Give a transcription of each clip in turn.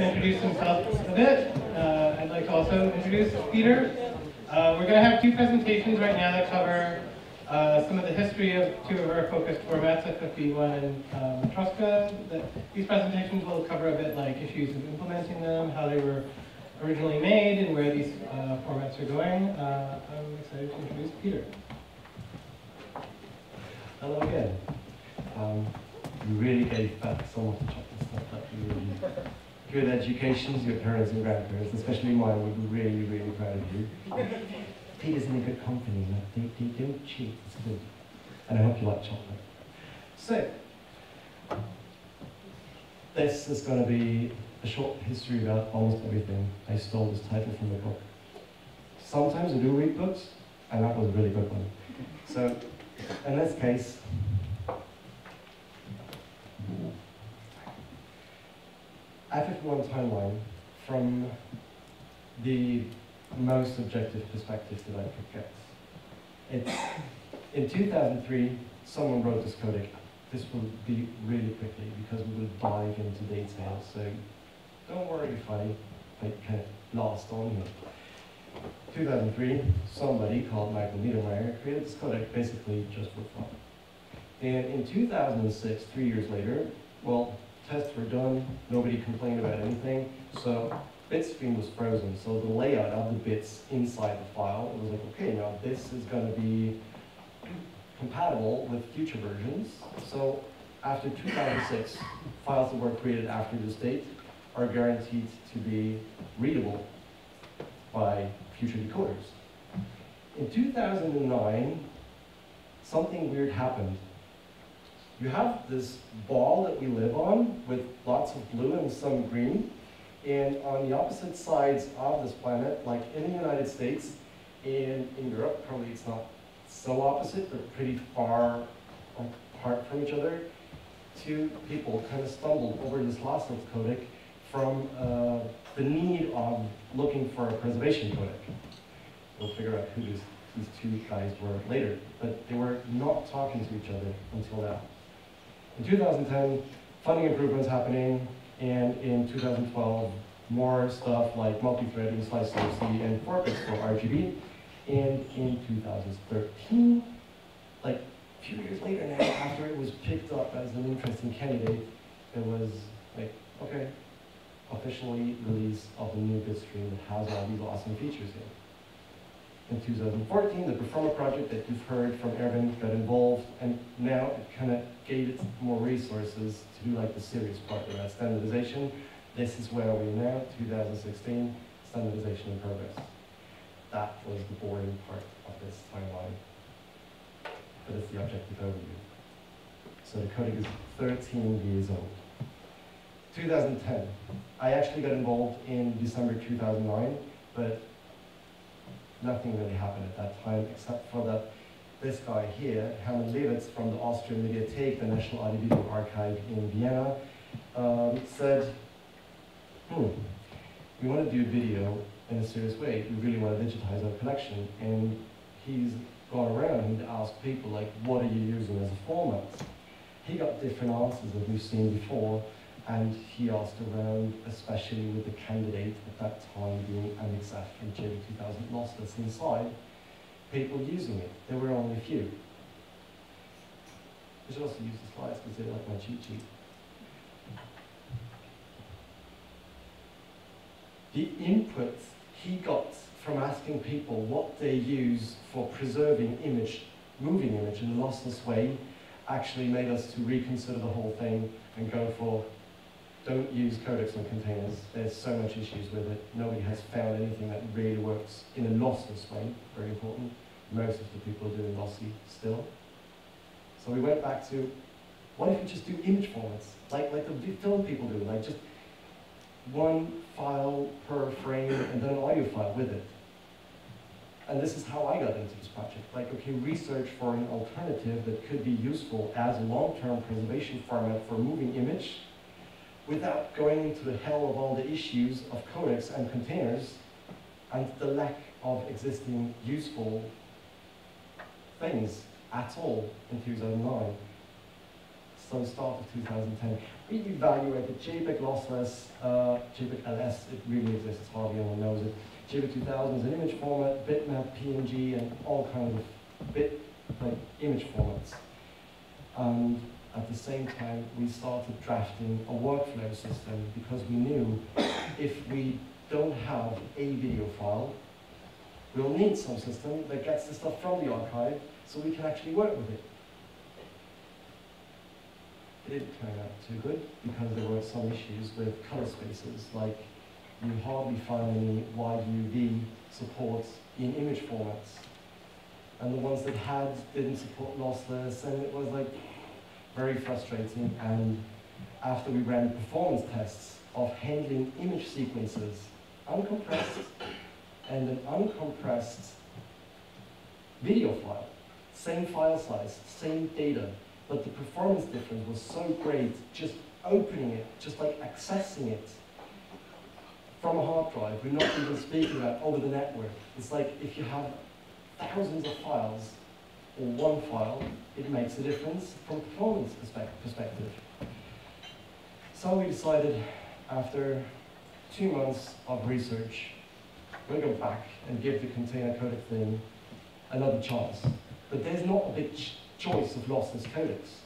introduce himself a bit. Uh, I'd like to also introduce Peter. Uh, we're going to have two presentations right now that cover uh, some of the history of two of our focused formats, FFV1 and um, Troska. The, these presentations will cover a bit like issues of implementing them, how they were originally made, and where these uh, formats are going. Uh, I'm excited to introduce Peter. Hello again. Um, you really gave back so much chocolate stuff. That really good educations, your parents and grandparents, especially mine, would be really, really proud of you. Peter's in a good company, they, they don't cheat, it's good. And I hope you like chocolate. So, this is going to be a short history about almost everything. I stole this title from the book. Sometimes I do read books, and that was a really good one. So, in this case, FFV1 timeline from the most objective perspective that I could get. It's, in 2003, someone wrote this codec. This will be really quickly because we will dive into details. So don't worry if I, I kind of lost on here. 2003, somebody called Michael Niedermayer created this codec basically just for fun. And in 2006, three years later, well, tests were done, nobody complained about anything, so bitstream was frozen. So the layout of the bits inside the file, was like, okay, now this is going to be compatible with future versions. So after 2006, files that were created after this date are guaranteed to be readable by future decoders. In 2009, something weird happened you have this ball that we live on with lots of blue and some green. And on the opposite sides of this planet, like in the United States and in Europe, probably it's not so opposite, but pretty far apart from each other, two people kind of stumbled over this of codec from uh, the need of looking for a preservation codec. We'll figure out who these two guys were later, but they were not talking to each other until now. In 2010, funding improvements happening, and in 2012, more stuff like multi-threading, slice CRC, and forbits for RGB. And in 2013, like a few years later now, after it was picked up as an interesting candidate, it was like, okay, officially release of a new bitstream that has all these awesome features in it in 2014, the PREFORMA project that you've heard from Erwin got involved, and now it kind of gave it more resources to do like the serious part about standardization. This is where we are now, 2016, standardization in progress. That was the boring part of this timeline, but it's the objective overview. So the codec is 13 years old. 2010, I actually got involved in December 2009, but nothing really happened at that time except for that this guy here, Hermann Lewetz from the Austrian Mediathek, the National Audiovisual Archive in Vienna, um, said, hmm, we want to do video in a serious way. We really want to digitize our collection. And he's gone around and asked people, like, what are you using as a format? He got different answers that we've seen before, and he asked around, especially with the candidate at that time being MXF and JV2000 lossless inside, people using it. There were only a few. I should also use the slides because they're like my cheat sheet. The inputs he got from asking people what they use for preserving image, moving image in a lossless way, actually made us to reconsider the whole thing and go for don't use codecs on containers. There's so much issues with it. Nobody has found anything that really works in a lossless way, very important. Most of the people are doing lossy still. So we went back to, what if we just do image formats? Like, like the film people do, like just one file per frame and then an audio file with it. And this is how I got into this project. Like, okay, research for an alternative that could be useful as a long-term preservation format for moving image without going into the hell of all the issues of codecs and containers and the lack of existing useful things at all in 2009. so start of 2010. We evaluated JPEG lossless, uh, JPEG LS, it really exists, hardly anyone knows it. JPEG 2000 is an image format, bitmap, PNG, and all kinds of bit, like image formats. At the same time, we started drafting a workflow system because we knew if we don't have a video file, we'll need some system that gets the stuff from the archive so we can actually work with it. It didn't turn out too good because there were some issues with color spaces, like you hardly find any YUV support in image formats. And the ones that had didn't support lossless, and it was like very frustrating. And after we ran performance tests of handling image sequences, uncompressed, and an uncompressed video file, same file size, same data, but the performance difference was so great, just opening it, just like accessing it from a hard drive. We're not even speaking about over the network. It's like if you have thousands of files or one file, it makes a difference from a performance perspective. So we decided after two months of research, we're go back and give the container codec thing another chance. But there's not a big choice of lossless codecs.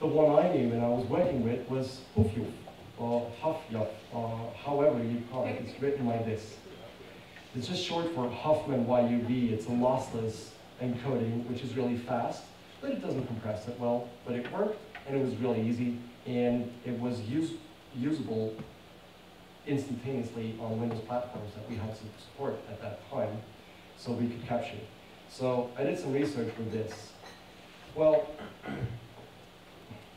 The one I knew and I was working with was Hufyuf, or Hafyaf, or however you call it. It's written like this. It's just short for Huffman YUV. It's a lossless encoding, which is really fast, but it doesn't compress it well. But it worked, and it was really easy, and it was use, usable instantaneously on Windows platforms that we had to support at that time, so we could capture it. So I did some research with this. Well,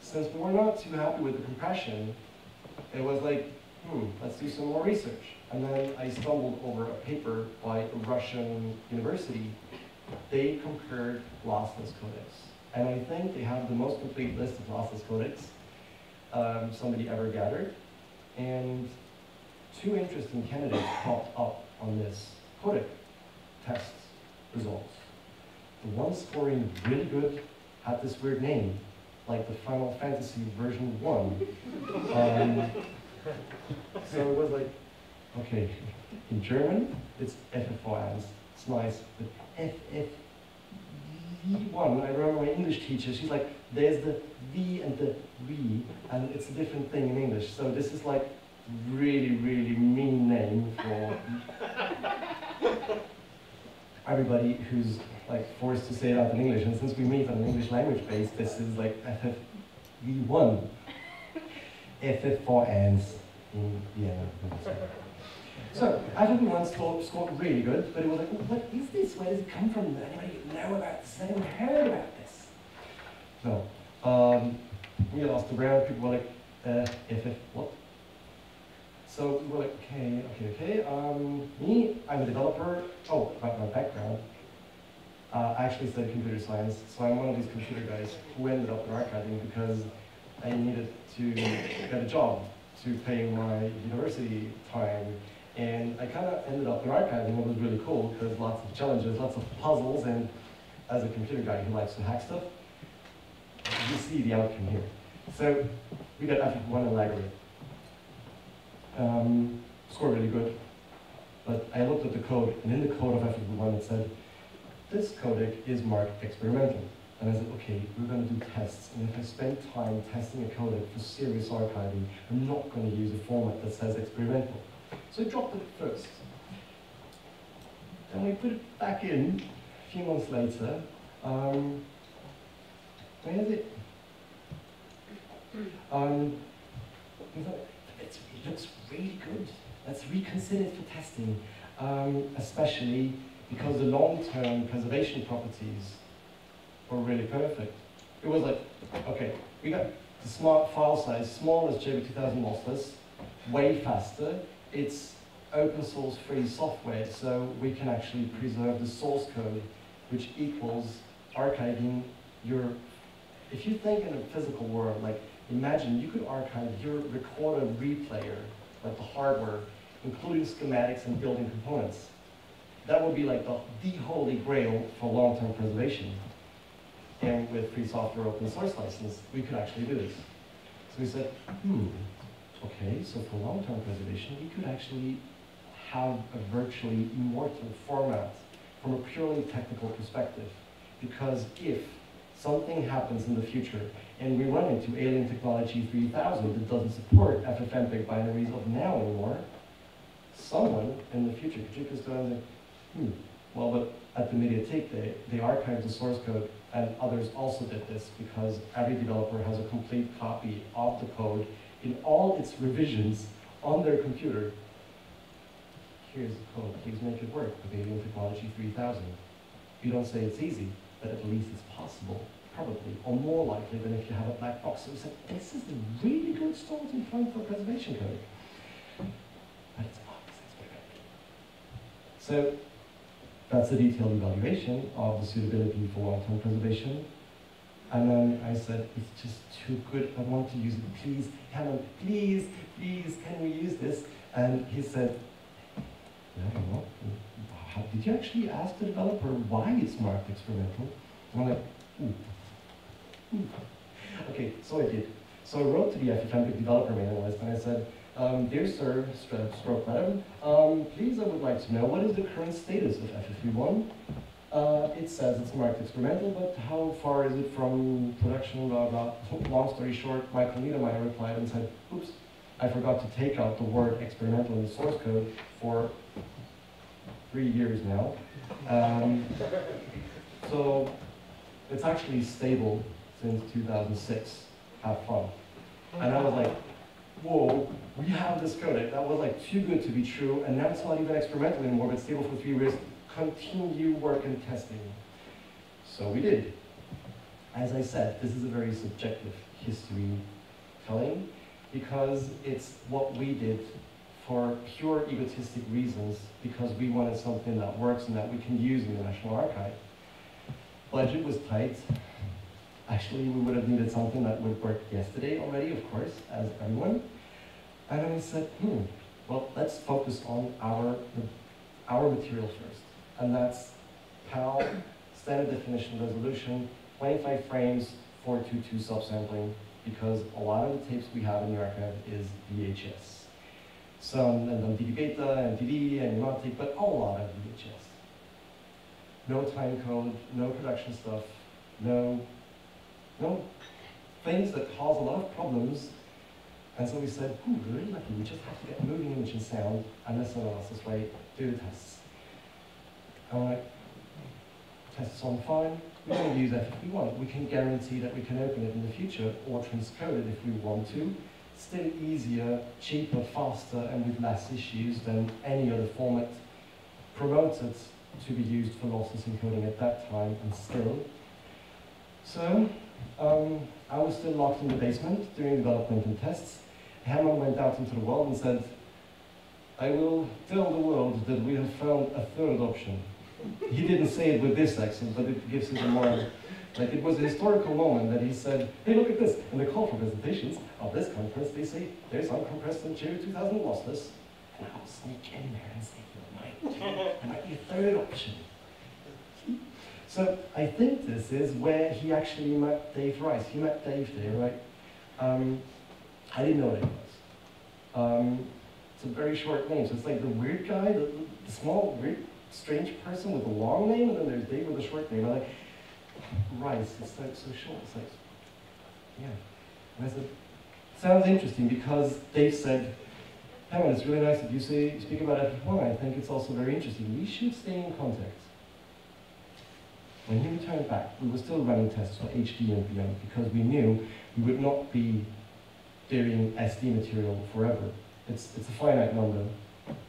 since we were not too happy with the compression, it was like, hmm, let's do some more research. And then I stumbled over a paper by a Russian university. They compared lossless codecs. And I think they have the most complete list of lossless codecs um, somebody ever gathered. And two interesting candidates popped up on this codec test results. The one scoring really good had this weird name, like the Final Fantasy version 1. Um, so it was like, okay, in German, it's FFV1, it's nice, but FFV1, I remember my English teacher, she's like, there's the V and the V, and it's a different thing in English. So this is like really, really mean name for everybody who's like forced to say it out in English. And since we meet on an English language base, this is like FFV1. FF4 in Vienna. So, FFV1 scored, scored really good, but it was like, what is this? Where does it come from? Anybody know about this? Anyone heard about this? So, um, we lost the round. People were like, uh, FF, what? So we were like, okay, okay, okay. Um, me, I'm a developer. Oh, about my background. Uh, I actually studied computer science, so I'm one of these computer guys who ended up in archiving because I needed to get a job to pay my university time. And I kind of ended up in archiving. It was really cool because lots of challenges, lots of puzzles, and as a computer guy who likes to hack stuff, you see the outcome here. So we got FFV1 and library um, scored really good. But I looked at the code, and in the code of FFV1 it said, this codec is marked experimental. And I said, okay, we're going to do tests, and if I spend time testing a codec for serious archiving, I'm not going to use a format that says experimental. So I dropped it first. Then we put it back in a few months later. Um, where is it? Um, it looks really good. Let's reconsider it for testing, um, especially because the long-term preservation properties were really perfect. It was like, okay, we got the smart file size, small as JB2000 lossless, way faster. It's open source free software, so we can actually preserve the source code, which equals archiving your, if you think in a physical world, like imagine you could archive your recorder replayer, like the hardware, including schematics and building components. That would be like the, the holy grail for long-term preservation. And with free software open source license, we could actually do this. So we said, hmm, okay, so for long-term preservation, we could actually have a virtually immortal format from a purely technical perspective. Because if something happens in the future and we run into Alien Technology 3000 that doesn't support FFmpeg binaries of now anymore, someone in the future could just go and say, hmm, well, but at the Mediathek, they, they archived the source code, and others also did this because every developer has a complete copy of the code in all its revisions on their computer. Here's code, please make it work with Alien Technology 3000. You don't say it's easy, but at least it's possible, probably, or more likely than if you have a black box. So we said, this is a really good starting point for preservation code. But it's not So that's a detailed evaluation of the suitability for long-term preservation. And then I said, it's just too good, I want to use it, please, Hermann, please, please, can we use this? And he said, know, how, did you actually ask the developer why it's marked experimental? And I'm like, ooh, ooh. Okay, so I did. So I wrote to the FFmpeg developer mailing list and I said, um, dear sir, stroke madam, um, please I would like to know what is the current status of FFV1? Uh, it says it's marked experimental, but how far is it from production, blah, blah. Long story short, Michael Niedermayer replied and said, oops, I forgot to take out the word experimental in the source code for three years now. Um, so it's actually stable since 2006. Have fun. And I was like, whoa, we have this code. That was like too good to be true, and now it's not even experimental anymore, but stable for three years. Continue work and testing. So we did. As I said, this is a very subjective history telling because it's what we did for pure egotistic reasons because we wanted something that works and that we can use in the National Archive. Budget was tight. Actually, we would have needed something that would work yesterday already, of course, as everyone. And we said, hmm, well, let's focus on our, our material first. And that's PAL, standard definition resolution, 25 frames, 422 subsampling, because a lot of the tapes we have in the archive is VHS. Some, and then DV Beta and U-matic, but a lot of VHS. No time code, no production stuff, no, no things that cause a lot of problems and so we said, ooh, we're really lucky. We just have to get moving image and sound, and this someone else this way, do the tests. And tests on fine. We can use F if we want. We can guarantee that we can open it in the future or transcode it if we want to. Still easier, cheaper, faster, and with less issues than any other format promoted to be used for lossless encoding at that time and still. So, um, I was still locked in the basement doing development and tests, Hermann went out into the world and said, I will tell the world that we have found a third option. He didn't say it with this accent, but it gives it a more, like it was a historical moment that he said, hey, look at this. In the call for presentations of this conference, they say, there's uncompressed and Cherry 2000 lossless. And I'll sneak in there and say, there might be a third option. So I think this is where he actually met Dave Rice. He met Dave there, right? Um, I didn't know what it was. Um, it's a very short name, so it's like the weird guy, the, the, small, weird, strange person with a long name, and then there's Dave with a short name. I'm like, Rice, it's like so short. It's like, yeah. And I said, sounds interesting because Dave said, Hermann, it's really nice that you say, speak about FFV1. I think it's also very interesting. We should stay in contact. When he returned back, we were still running tests for HD and beyond because we knew we would not be doing SD material forever. It's, it's a finite number.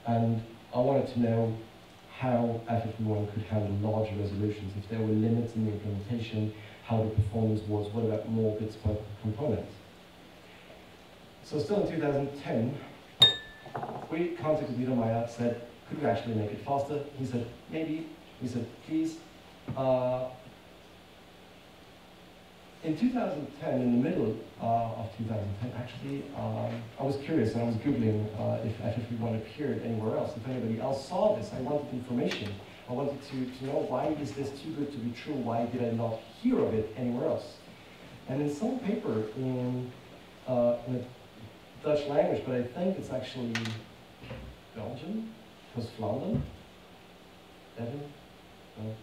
And I wanted to know how FFV1 could handle larger resolutions, if there were limits in the implementation, how the performance was, what about more bits per component. So still in 2010, we contacted Niedermayer, said, could we actually make it faster? He said, maybe. He said, please. Uh, in 2010, in the middle uh, of 2010, actually, um, I was curious and I was Googling uh, if FFV1 appeared anywhere else. If anybody else saw this, I wanted information. I wanted to, to know why is this too good to be true? Why did I not hear of it anywhere else? And in some paper in, uh, in the Dutch language, but I think it's actually Belgian, because Flandern, Devon, no.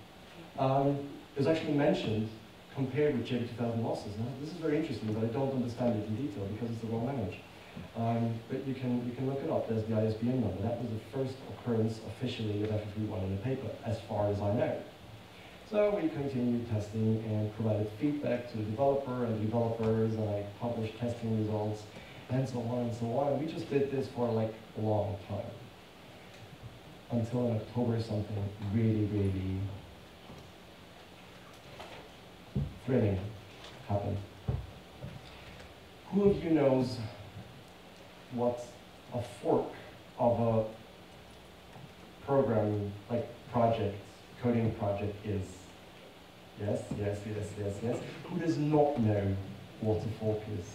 um, it was actually mentioned compared with JB2000 losses. Now, this is very interesting, but I don't understand it in detail because it's the wrong language. Um, but you can, you can look it up. There's the ISBN number. That was the first occurrence officially of FFV1 in the paper, as far as I know. So we continued testing and provided feedback to the developer and developers, and I published testing results, and so on and so on. We just did this for like a long time. Until in October something really, really thrilling happened. Who of you knows what a fork of a program, like project, coding project is? Yes, yes, yes, yes, yes. Who does not know what a fork is?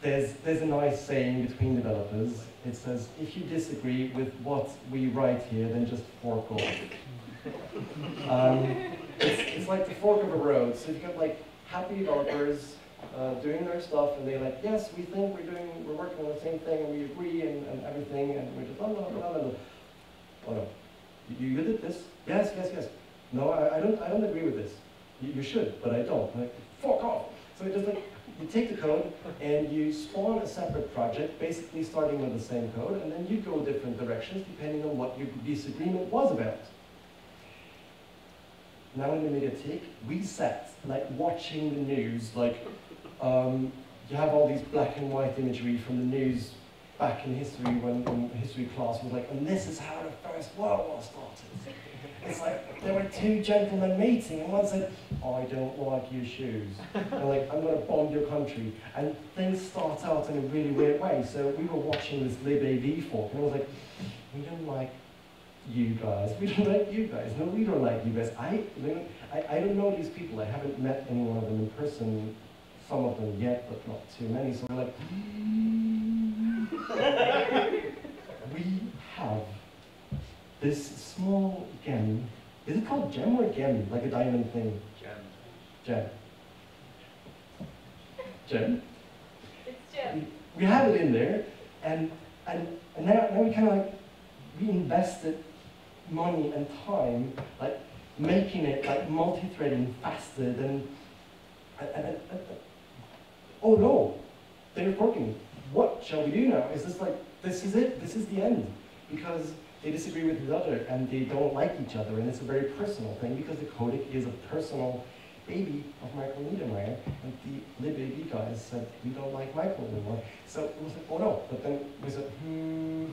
There's, there's a nice saying between developers. It says, if you disagree with what we write here, then just fork off. um, it's, it's like the fork of a road. So you've got like happy developers uh, doing their stuff, and they're like, yes, we think we're doing, we're working on the same thing, and we agree, and, and everything, and we're just, oh no, no, no, no. Oh no, you, you did this? Yes, yes, yes. No, I, I don't, I don't agree with this. You, you should, but I don't. I'm like, fuck off. So it just like, you take the code and you spawn a separate project, basically starting with the same code, and then you go different directions depending on what your disagreement was about. Now in the Mediathek, we sat like watching the news, like um, you have all these black and white imagery from the news back in history when, when history class was like, and this is how the First World War started. It's like there were two gentlemen meeting, and one said, I don't like your shoes. And like, I'm going to bomb your country. And things start out in a really weird way. So we were watching this libav fork, and I was like, we don't like you guys. We don't like you guys. No, we don't like you guys. I, I, I don't know these people. I haven't met any one of them in person. Some of them yet, but not too many. So we're like, we have this small gem. Is it called gem or gem? Like a diamond thing? Gem. Gem. Gem. It's Jim. We have it in there, and and, and now, now we kind of like we invested money and time, like making it like multi-threading faster than. And, and, and, oh no, they're working. What shall we do now? Is this like this is it? This is the end because they disagree with each other and they don't like each other, and it's a very personal thing because the codec is a personal baby of Michael Niedermayer, and the libav guys said, we don't like Michael anymore. So was like, oh no, but then we said, hmm,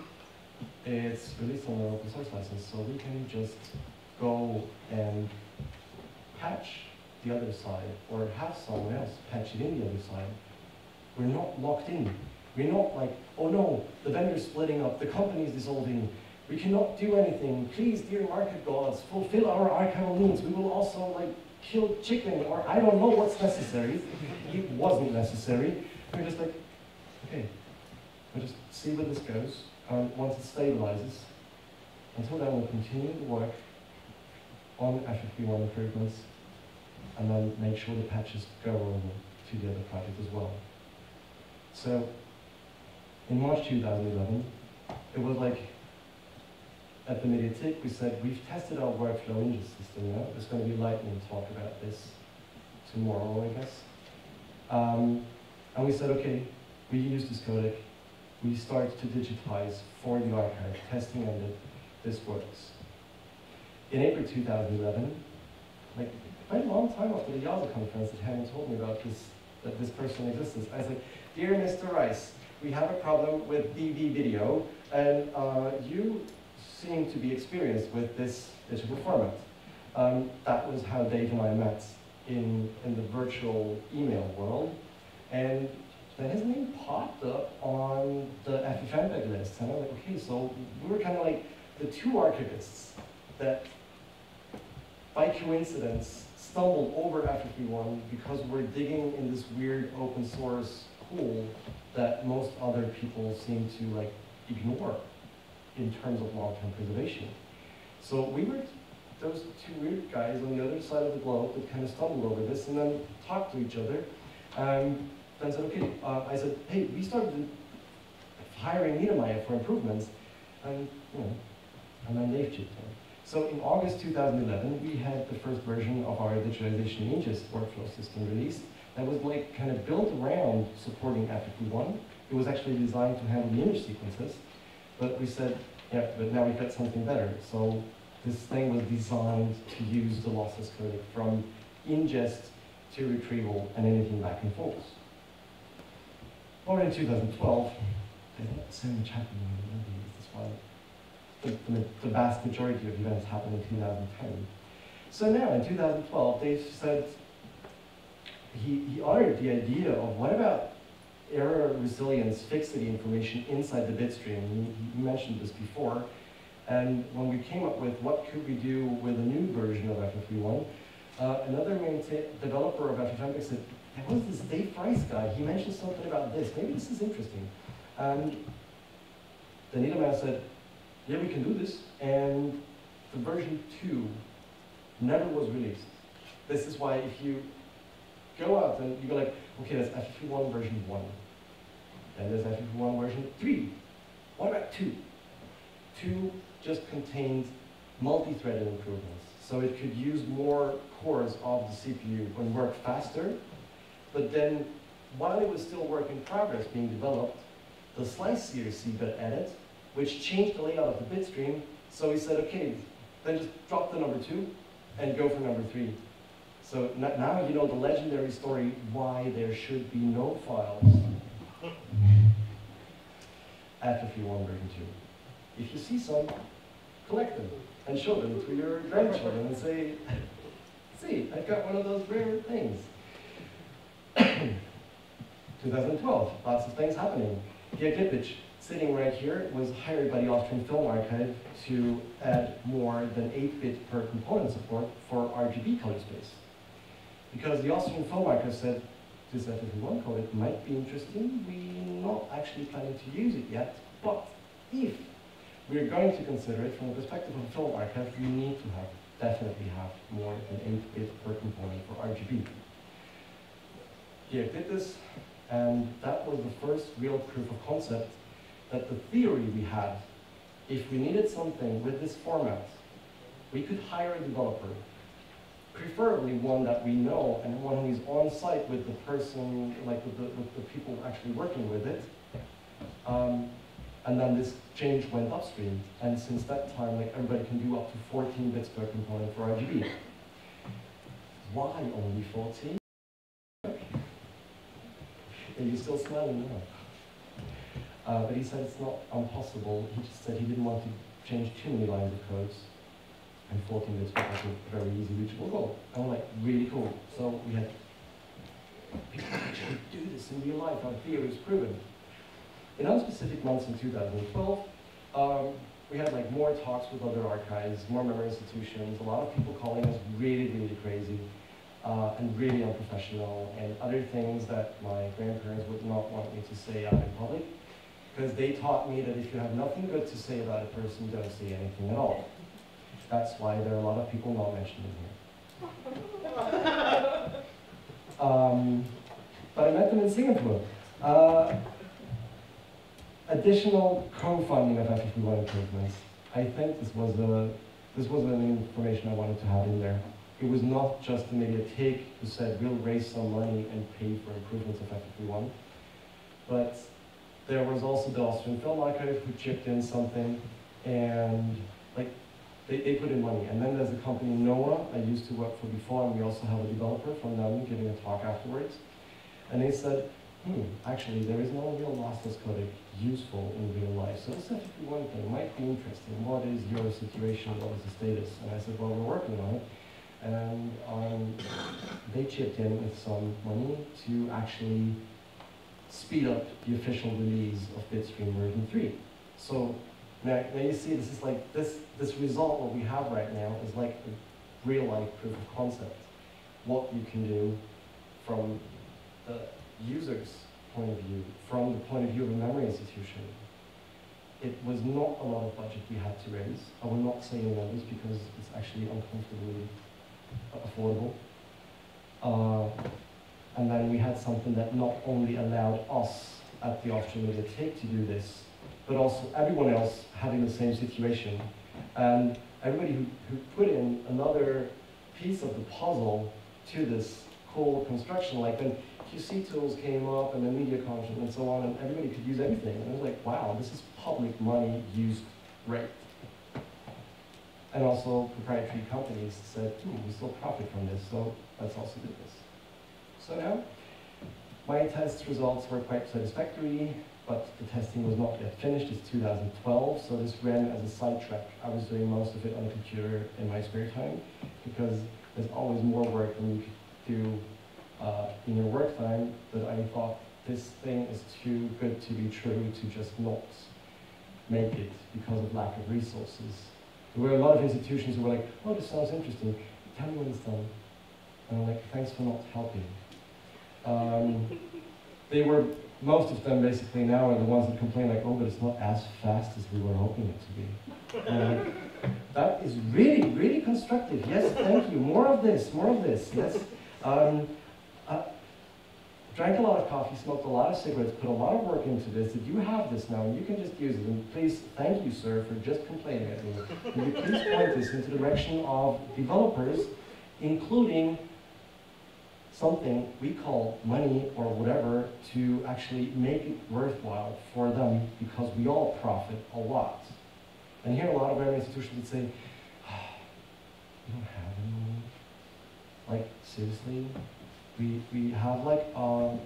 it's released on an open source license, so we can just go and patch the other side, or have someone else patch it in the other side. We're not locked in. We're not like, oh no, the vendor's splitting up, the company's dissolving, we cannot do anything. Please, dear market gods, fulfill our archival needs. We will also like kill chicken, or I don't know what's necessary. it wasn't necessary. We're just like, okay, we'll just see where this goes. Once it stabilizes, until then we'll continue the work on FFV1 improvements and then make sure the patches go over to the other project as well. So, in March 2011, it was like at the Mediathek, we said, we've tested our workflow engine system, know? There's going to be Lightning talk about this tomorrow, I guess. Um, and we said, okay, we use this codec, we start to digitize for the archive, testing ended, this works. In April 2011, like quite a long time after the IASA conference that Helen told me about this, that this person exists, I said, dear Mr. Rice, we have a problem with DV video, and uh, you seem to be experienced with this digital format. Um, that was how Dave and I met in, in the virtual email world. And then his name popped up on the FFmpeg list. And I'm like, okay, so we were kind of like the two archivists that, by coincidence, stumbled over FFV1 because we're digging in this weird open source pool that most other people seem to like ignore in terms of long-term preservation. So we were those two weird guys on the other side of the globe that kind of stumbled over this and then talked to each other. Um, then said, okay, uh, I said, hey, we started hiring Niedermayer for improvements, and you know, and then they've chipped in. So in August 2011, we had the first version of our digitalization ingest workflow system released that was like kind of built around supporting FFV1. It was actually designed to handle the image sequences, but we said, yeah, but now we've got something better. So this thing was designed to use the lossless codec from ingest to retrieval and anything back and forth. Or in 2012, there's not so much happening in the movies, that's why the, the, the vast majority of events happened in 2010. So now, in 2012, they said, he, he honored the idea of what about error resilience, fixity information inside the bitstream. He mentioned this before. And when we came up with what could we do with a new version of FFV1, uh, another main developer of FFmpeg said, there was this Dave Rice guy, he mentioned something about this, maybe this is interesting. And the Niedermayer said, yeah, we can do this. And the version 2 never was released. This is why if you go out and you go like, okay, there's FFV1 version 1. Then there's FFV1 version 3. What about 2? 2 just contains multi-threaded improvements. So it could use more cores of the CPU and work faster. But then, while it was still work in progress being developed, the slice CRC got added, which changed the layout of the bit stream. So we said, okay, then just drop the number two and go for number three. So now you know the legendary story why there should be no files after FFV1 version 2. If you see some, collect them and show them to your grandchildren and say, see, I've got one of those rare things. 2012, lots of things happening. Georg Lippitsch, sitting right here, was hired by the Austrian Film Archive to add more than 8-bit per component support for RGB color space. Because the Austrian Film Archive said, this FFV1 codec might be interesting, we're not actually planning to use it yet, but if we're going to consider it from the perspective of a film archive, we need to have, definitely have more than 8-bit per component for RGB. Did this, and that was the first real proof of concept that the theory we had, if we needed something with this format, we could hire a developer, preferably one that we know and one who is on site with the person, like with the, with the people actually working with it. Um, and then this change went upstream. And since that time, like everybody can do up to 14 bits per component for RGB. Why only 14? You still smiling now? Uh, but he said it's not impossible. He just said he didn't want to change too many lines of codes. And 14 bits was a very easy reachable goal. And we're like, really cool. So we had people actually do this in real life. Our theory is proven. In unspecific months in 2012, um, we had like more talks with other archives, more memory institutions, a lot of people calling us really, really crazy uh, and really unprofessional, and other things that my grandparents would not want me to say out in public, because they taught me that if you have nothing good to say about a person, don't say anything at all. That's why there are a lot of people not mentioned in here. um, but I met them in Singapore. Uh, additional co-funding of FFV1 improvements. I think this was a this was an information I wanted to have in there. It was not just the Mediathek who said we'll raise some money and pay for improvements of FFV1, but there was also the Austrian Film Archive who chipped in something, and like they, they put in money. And then there's a company NOA I used to work for before, and we also have a developer from them giving a talk afterwards, and they said hmm, actually there is no real lossless codec useful in real life. So this FFV1 thing might be interesting. What is your situation? What is the status? And I said, well, we're working on it. And they chipped in with some money to actually speed up the official release of Bitstream version 3. So now, now you see this is like, this, this result, what we have right now, is like a real life proof of concept. What you can do from the user's point of view, from the point of view of a memory institution. it was not a lot of budget we had to raise. I will not say any numbers because it's actually uncomfortably affordable. Uh, and then we had something that not only allowed us at the media take to do this, but also everyone else having the same situation. And everybody who, who put in another piece of the puzzle to this cool construction, like when QC tools came up and the MediaConch and so on, and everybody could use everything. And I was like, wow, this is public money used right. And also proprietary companies said, hmm, we still profit from this, so let's also do this. So now, my test results were quite satisfactory, but the testing was not yet finished. It's 2012, so this ran as a sidetrack. I was doing most of it on the computer in my spare time, because there's always more work than you do uh, in your work time, but I thought this thing is too good to be true to just not make it because of lack of resources. There were a lot of institutions who were like, oh, this sounds interesting. Tell me when it's done. And I'm like, thanks for not helping. Um, they were, most of them basically now are the ones that complain like, oh, but it's not as fast as we were hoping it to be. like, that is really, really constructive. Yes, thank you. More of this, more of this. Yes. Um, drank a lot of coffee, smoked a lot of cigarettes, put a lot of work into this, that you have this now, and you can just use it. And please, thank you, sir, for just complaining at me. Can you please point this into the direction of developers, including something we call money or whatever to actually make it worthwhile for them because we all profit a lot. And here a lot of other institutions would say, oh, we don't have any money. Like, seriously? We, we have like um,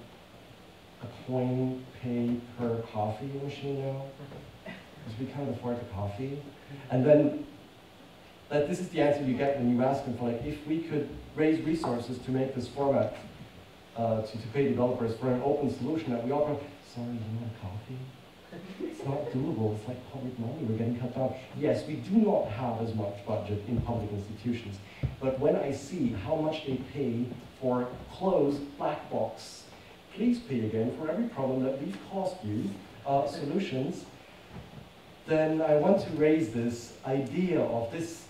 a coin pay per coffee machine now, because we can't afford the coffee. And then that this is the answer you get when you ask them for like, if we could raise resources to make this format, uh, to, to pay developers for an open solution that we offer, sorry, you want a coffee? It's not doable, it's like public money, we're getting cut down. Yes, we do not have as much budget in public institutions, but when I see how much they pay for closed black box. Please pay again for every problem that we've caused you uh, solutions. Then I want to raise this idea of this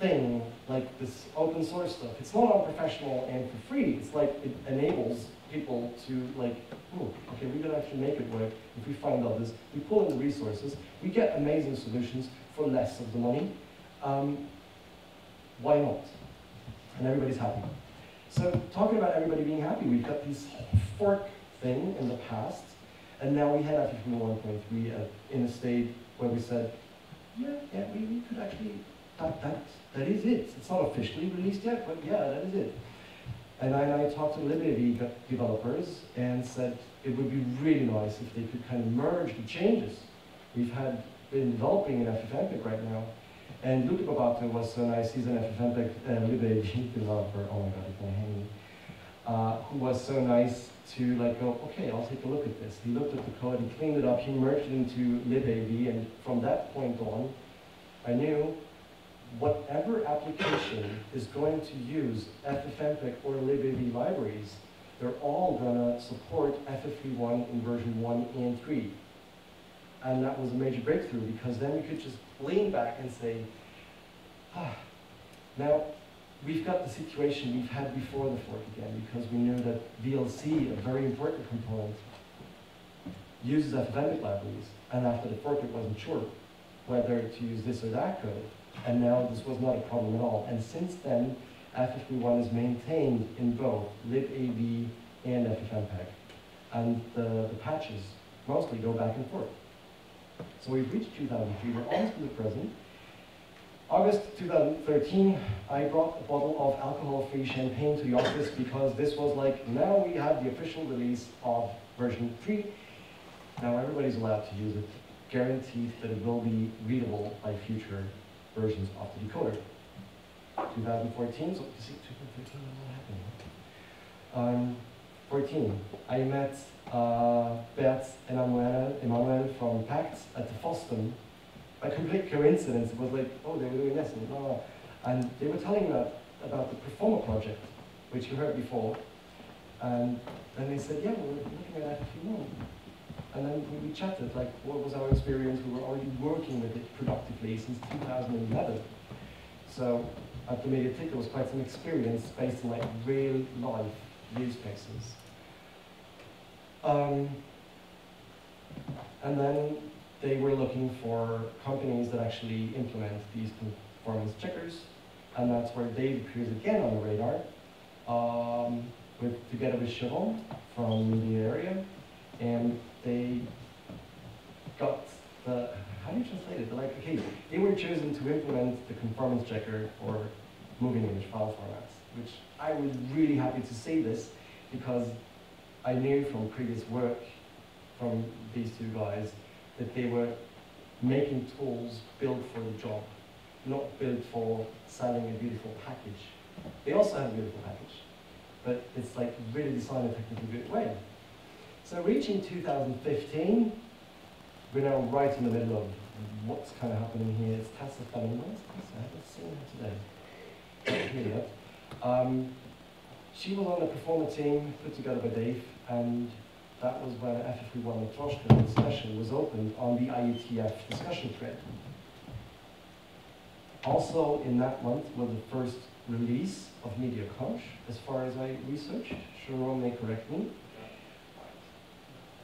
thing, like this open source stuff. It's not unprofessional and for free. It's like it enables people to like, oh, okay, we can actually make it work if we find this. We pull in the resources. We get amazing solutions for less of the money. Um, why not? And everybody's happy. So talking about everybody being happy, we've got this fork thing in the past, and now we had FFP 1.3 uh, in a state where we said, yeah, yeah, we, we could actually, that, that, that is it. It's not officially released yet, but yeah, that is it. And I, and I talked to LibAV developers and said it would be really nice if they could kind of merge the changes. We've had been developing in FFmpeg right now, and Luca Barbato was so nice, he's an FFmpeg uh, LibAV developer, oh my god, he's gonna hang uh, who was so nice to like go, okay, I'll take a look at this. He looked at the code, he cleaned it up, he merged it into LibAV, and from that point on, I knew whatever application is going to use FFmpeg or LibAV libraries, they're all gonna support FFV1 in version 1 and 3. And that was a major breakthrough because then you could just lean back and say, ah, now we've got the situation we've had before the fork again because we knew that VLC, a very important component, uses FFmpeg libraries, and after the fork it wasn't sure whether to use this or that code, and now this was not a problem at all. And since then, FFV1 is maintained in both libav and FFmpeg, and the, the patches mostly go back and forth. So we've reached 2003, we're almost to the present. August 2013, I brought a bottle of alcohol-free champagne to the office because this was like, now we have the official release of version 3. Now everybody's allowed to use it, guaranteed that it will be readable by future versions of the decoder. 2014, so you see, 2013, what happened? Um, 14, I met uh, Bert and Emmanuel, from PACKED at the FOSDEM. By complete coincidence, it was like, oh, they were doing this, and, blah, and they were telling me about the PREFORMA project, which you heard before. And then they said, yeah, we're looking at FFV1. And then we, we chatted, like, what was our experience? We were already working with it productively since 2011. So at the Mediathek, there was quite some experience based on like real life use cases. Um, and then they were looking for companies that actually implement these conformance checkers, and that's where Dave appears again on the radar, um, with together with Chevron from the area, and they got the how do you translate it? They're like, okay, they were chosen to implement the conformance checker for moving image file formats, which I was really happy to see this because I knew from previous work from these two guys that they were making tools built for the job, not built for selling a beautiful package. They also have a beautiful package, but it's like really designed in a technically good way. So reaching 2015, we're now right in the middle of what's kind of happening here. It's Tessa Fleming. I haven't seen today. Here yet. Um, she was on the PREFORMA team put together by Dave, and that was when FFV1 and Matroska discussion was opened on the IETF discussion thread. Also in that month was the first release of Media Conch, as far as I researched. Sharon may correct me.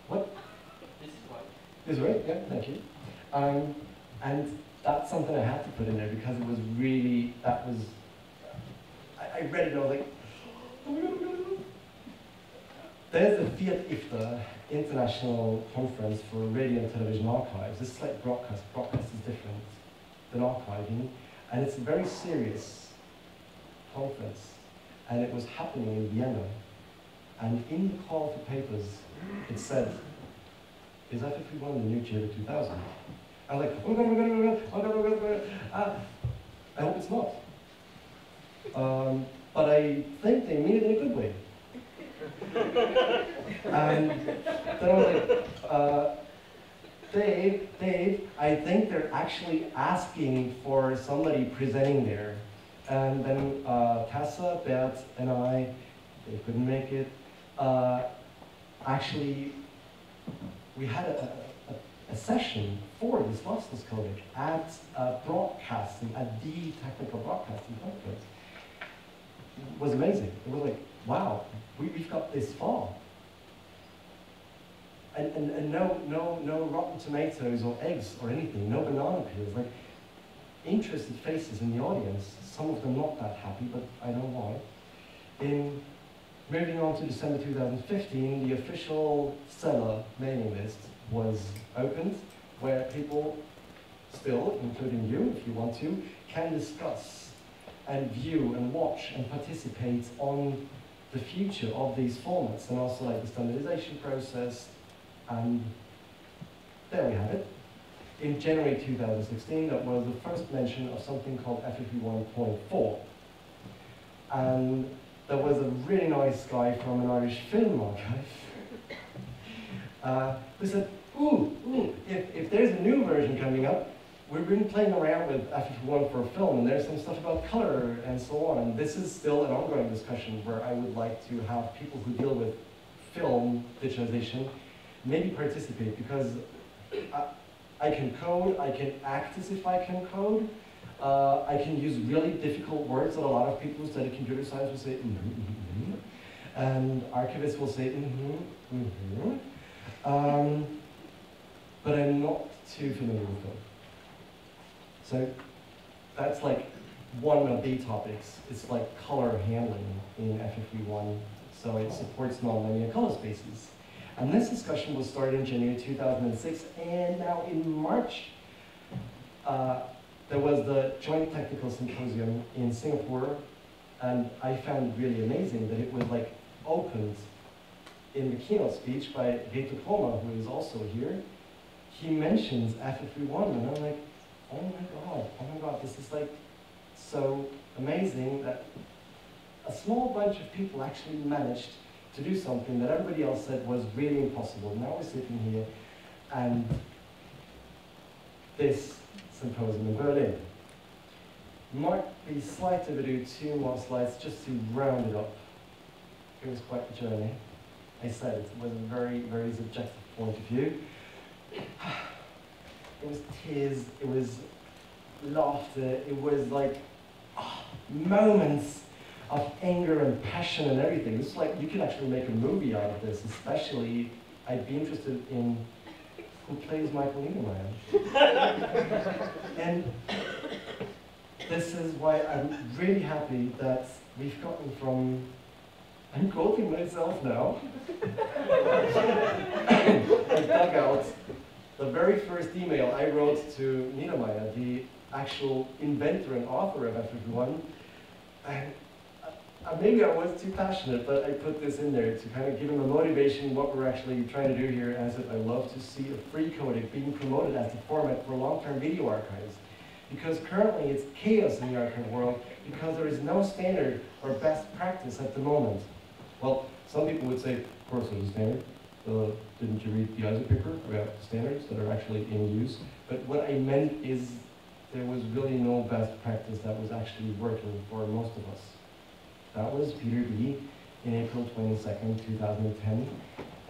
What? This is right. This is right, yeah, thank you. Um, and that's something I had to put in there because it was really, that was, I, I read it and I was like, There's the FIAT/IFTA International Conference for Radio and Television Archives. This is like broadcast. Broadcast is different than archiving. And it's a very serious conference. And it was happening in Vienna. And in the call for papers, it said, is FFV1 the new JPEG 2000? I was like, oh god, oh god, oh god, oh god, oh god, oh god. Ah, I hope it's not. Um, but I think they mean it in a good way. and then I was like, uh, Dave, Dave, I think they're actually asking for somebody presenting there. And then uh, Tessa, Bert, and I, they couldn't make it, uh, actually, we had a, a, a session for this Masters College at uh, broadcasting, at the technical broadcasting conference. Was amazing. It was like, wow, we, we've got this far. And, and, and no, no, no rotten tomatoes or eggs or anything, no banana peels, like interested faces in the audience, some of them not that happy, but I know why. In moving on to December 2015, the official CELLAR mailing list was opened, where people still, including you if you want to, can discuss and view and watch and participate on the future of these formats and also like the standardization process and there we have it. In January 2016, that was the first mention of something called FFV 1.4. And there was a really nice guy from an Irish film archive uh, who said, ooh, ooh, if, if there's a new version coming up, we've been playing around with FF1 for film, and there's some stuff about color and so on. And this is still an ongoing discussion where I would like to have people who deal with film digitalization maybe participate because I, I can code, I can act as if I can code, uh, I can use really difficult words that a lot of people who study computer science will say, mm -hmm, mm -hmm. and archivists will say, mm-hmm, mm-hmm. Um, but I'm not too familiar with them. So that's like one of the topics. It's like color handling in FFV1. So it supports nonlinear color spaces. And this discussion was started in January 2006, and now in March, uh, there was the Joint Technical Symposium in Singapore, and I found really amazing that it was like opened in the keynote speech by Reto Kromer, who is also here. He mentions FFV1, and I'm like, oh my god, oh my god, this is like so amazing that a small bunch of people actually managed to do something that everybody else said was really impossible. Now we're sitting here and this symposium in Berlin. Might be slightly to do two more slides just to round it up. It was quite a journey. I said it was a very, very subjective point of view. It was tears, it was laughter, it was like ah, moments of anger and passion and everything. It's like you can actually make a movie out of this, especially I'd be interested in who plays Michael Niedermayer. and this is why I'm really happy that we've gotten from I'm quoting myself now. I dug out the very first email I wrote to Niedermayer, the actual inventor and author of FFV1. And uh, maybe I was too passionate, but I put this in there to kind of give him a motivation what we're actually trying to do here. And I said, I love to see a free codec being promoted as the format for long-term video archives. Because currently it's chaos in the archive world because there is no standard or best practice at the moment. Well, some people would say, of course there's a standard. Uh, didn't you read the IASA paper about standards that are actually in use? But what I meant is there was really no best practice that was actually working for most of us. That was Peter B. in April 22nd, 2010.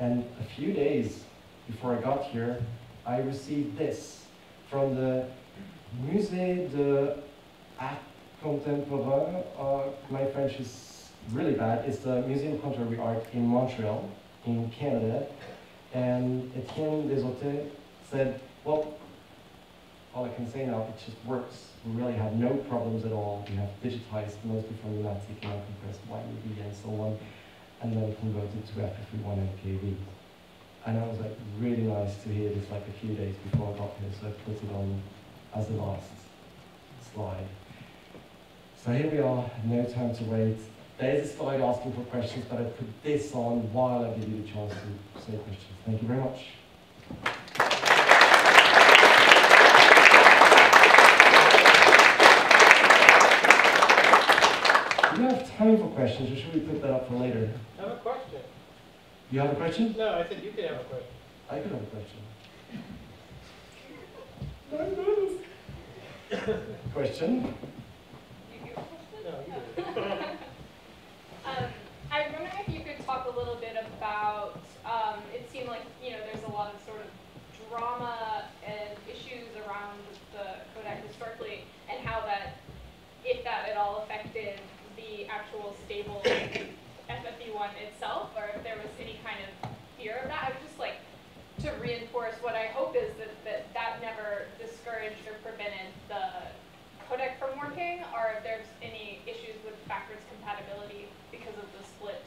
And a few days before I got here, I received this from the Musée de Art Contemporain. Uh, my French is really bad It's the Museum of Contemporary Art in Montreal, in Canada. And Etienne Desautels said, well, all I can say now, it just works. We really have no problems at all. We have digitized mostly from the Nazi command compressed YUV and so on, and then converted to FFV1 and MKV. And it was like really nice to hear this like a few days before I got here, so I put it on as the last slide. So here we are, no time to wait. There's a slide asking for questions, but I put this on while I give you the chance to say questions. Thank you very much. Do you have time for questions, or should we put that up for later? I have a question. You have a question? No, I said you could have a question. I could have a question. question? No, you did. Um, I'm wondering if you could talk a little bit about, um, it seemed like, you know, there's a lot of sort of drama and issues around the codec historically, and how that, if that at all affected the actual stable FFV1 itself, or if there was any kind of fear of that. I would just like to reinforce what I hope is that that, that never discouraged or prevented the codec from working, or if there's any issues with backwards compatibility because of the split.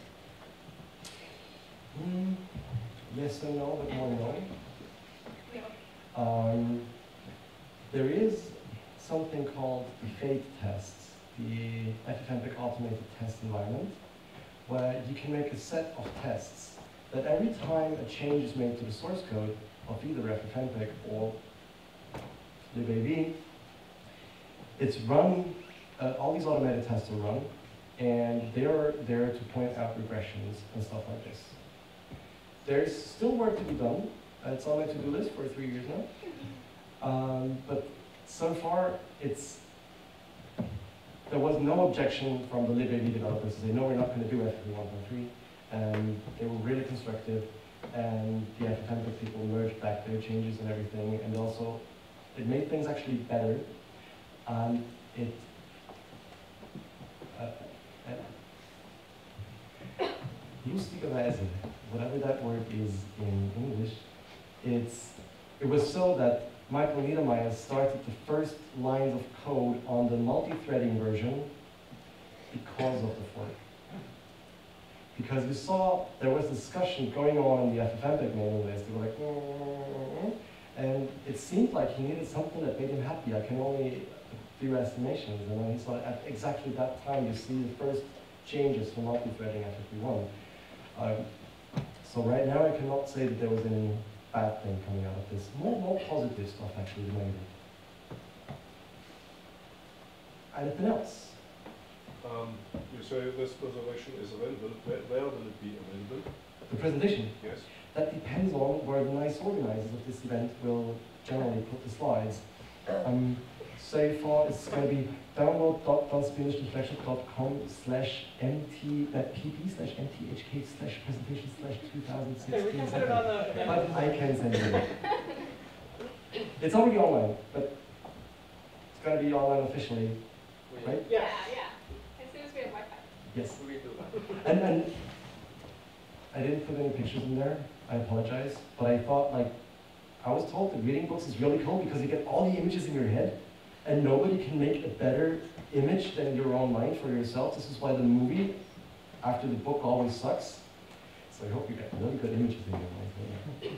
Mm, yes and no, but more no. You know, Um, there is something called the FATE tests, the FFmpeg automated test environment, where you can make a set of tests that every time a change is made to the source code of either FFmpeg or libav, it's run, uh, all these automated tests are run, and they're there to point out regressions and stuff like this. There's still work to be done. It's on my to-do list for three years now. Um, but so far, it's there was no objection from the libav developers say, no, we're not going to do FFmpeg 1.3. And they were really constructive. And the FFmpeg people merged back their changes and everything. And also, it made things actually better. And it uh, uh, whatever that word is in English, it's, it was so that Michael Niedermayer started the first lines of code on the multi-threading version because of the fork. Because we saw there was discussion going on in the FFmpeg mailing list. They were like, "Mm-hmm." and it seemed like he needed something that made him happy. I can only do estimations, and then he saw at exactly that time you see the first changes from multi-threading FFV1. Um, so right now I cannot say that there was any bad thing coming out of this. More, more positive stuff actually negative. Anything else? Um, you say this presentation is available. Where, where will it be available? The presentation, Yes. that depends on where the nice organizers of this event will generally put the slides. Um, so far, it's going to be download.dunspenishinflection.com slash mt, uh, pp slash mthk slash presentation slash 2016. Okay, we can put it on the. But I can send it. It's already online, but it's going to be online officially, right? Yeah, yeah. As soon as we have Wi-Fi. Yes. We do that. And, then I didn't put any pictures in there, I apologize, but I thought like, I was told that reading books is really cool because you get all the images in your head and nobody can make a better image than your own mind for yourself. This is why the movie, after the book, always sucks. So I hope you get really good images in your mind.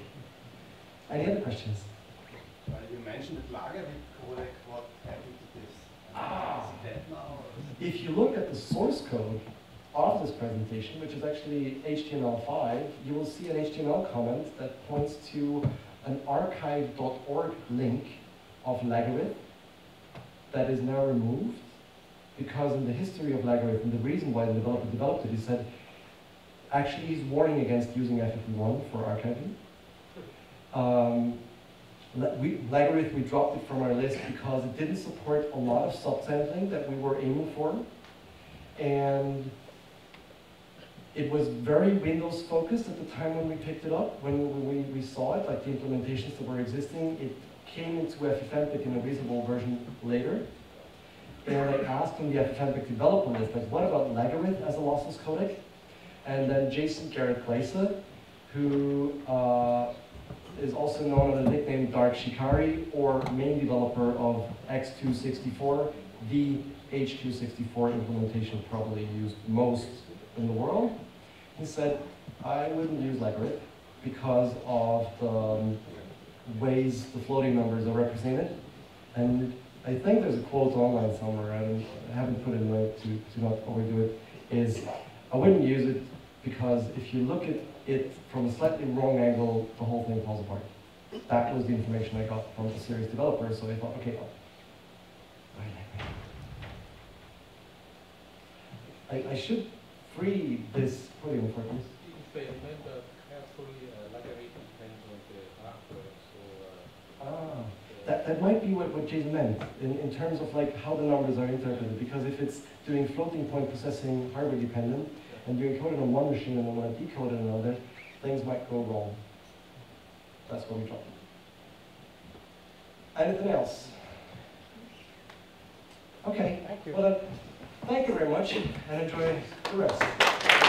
Any other questions? Uh, You mentioned the Lagarith codec, what happened to this? Ah. Is it dead now? If you look at the source code of this presentation, which is actually HTML5, you will see an HTML comment that points to an archive.org link of Lagarith that is now removed because in the history of Lagarith, and the reason why the developer developed it, he said, actually he's warning against using FFV1 for archiving. Um, Lagarith, we dropped it from our list because it didn't support a lot of subsampling that we were aiming for. And it was very Windows focused at the time when we picked it up, when we, we saw it, like the implementations that were existing. It came into FFmpeg in a reasonable version later. And I asked on the FFmpeg developer list, like, what about Lagarith as a lossless codec? And then Jason Garrett Glaser, who uh, is also known under the nickname Dark Shikari or main developer of X264, the H264 implementation probably used most in the world. He said, I wouldn't use Lagarith because of the um, ways the floating numbers are represented. And I think there's a quote online somewhere, I, I haven't put it in to, to not overdo it, is I wouldn't use it because if you look at it from a slightly wrong angle, the whole thing falls apart. That was the information I got from the series developer, so I thought, okay, I, I should free this podium for this. If I remember carefully, Lagarith depends on the hardware, so. Ah, that, that might be what, what Jason meant in, in terms of like how the numbers are interpreted. Because if it's doing floating point processing hardware dependent, and you encode it on one machine and then decode it on another, things might go wrong. That's why we dropped it. Anything else? Okay. Thank you. Well then, thank you very much and enjoy the rest.